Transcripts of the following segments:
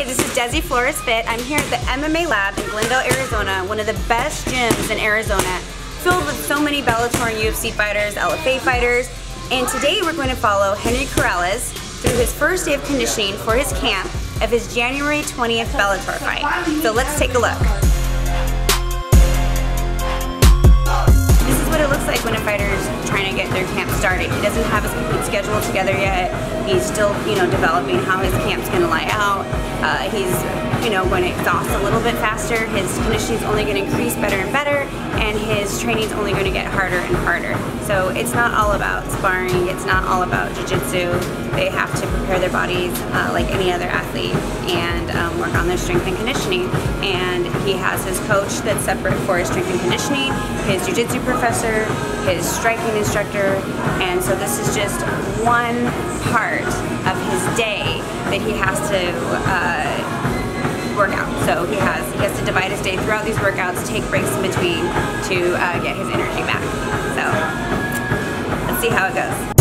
Hi, this is Desi Flores Fit. I'm here at the MMA Lab in Glendale, Arizona, one of the best gyms in Arizona, filled with so many Bellator and UFC fighters, LFA fighters, and today we're going to follow Henry Corrales through his first day of conditioning for his camp of his January 20th Bellator fight. So let's take a look. This is what it looks like when a fighter's trying to get started. He doesn't have his complete schedule together yet. He's still, you know, developing how his camp's going to lie out. Uh, he's, you know, going to exhaust a little bit faster. His conditioning's only going to increase better and better, and his training's only going to get harder and harder. So it's not all about sparring. It's not all about jiu-jitsu. They have to prepare their bodies uh, like any other athlete and um, work on their strength and conditioning. And he has his coach that's separate for his strength and conditioning, his jiu-jitsu professor, his striking instructor, and so this is just one part of his day that he has to uh, work out. So he has he has to divide his day throughout these workouts, take breaks in between to uh, get his energy back. So let's see how it goes.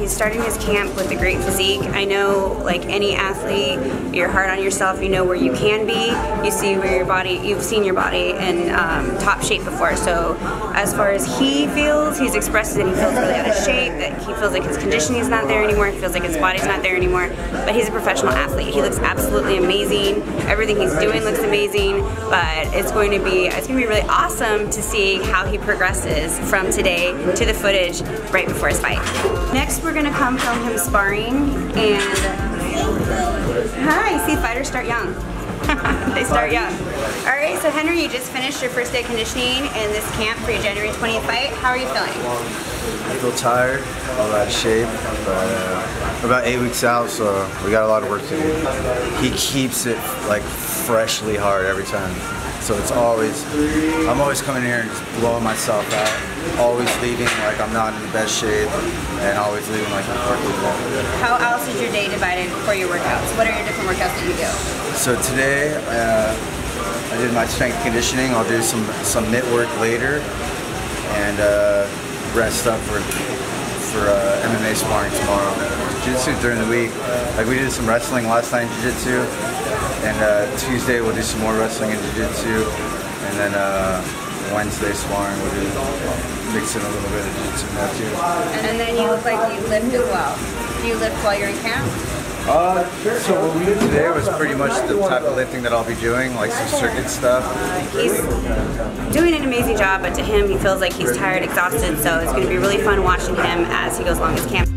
He's starting his camp with a great physique. I know, like any athlete, you're hard on yourself. You know where you can be. You see where your body. You've seen your body in um, top shape before. So, as far as he feels, he's expressed that he feels really out of shape. That he feels like his conditioning is not there anymore. He feels like his body's not there anymore. But he's a professional athlete. He looks absolutely amazing. Everything he's doing looks amazing. But it's going to be it's going to be really awesome to see how he progresses from today to the footage right before his fight. Next, we're gonna come from him sparring and hi, see fighters start young. they start young. All right, so Henry, you just finished your first day of conditioning in this camp for your January 20th fight. How are you feeling? I feel tired, all out of shape, but uh, about eight weeks out, so we got a lot of work to do. He keeps it like freshly hard every time. So it's always, I'm always coming here and just blowing myself out. Always leaving like I'm not in the best shape and always leaving like I'm perfect. How else is your day divided for your workouts? What are your different workouts that you do? So today, uh, I did my strength conditioning. I'll do some, some mitt work later and uh, rest up for, for uh, MMA sparring tomorrow. Jiu-jitsu during the week. Like we did some wrestling last night in Jiu-Jitsu and uh, Tuesday we'll do some more wrestling and jiu-jitsu. And then uh, Wednesday sparring we'll do mix in a little bit of jiu-jitsu now too. And then you look like you lift as well. Do you lift while you're in camp? Uh, so what we did today was pretty much the type of lifting that I'll be doing, like some circuit stuff. He's doing an amazing job, but to him, he feels like he's tired, exhausted, so it's going to be really fun watching him as he goes along his camp.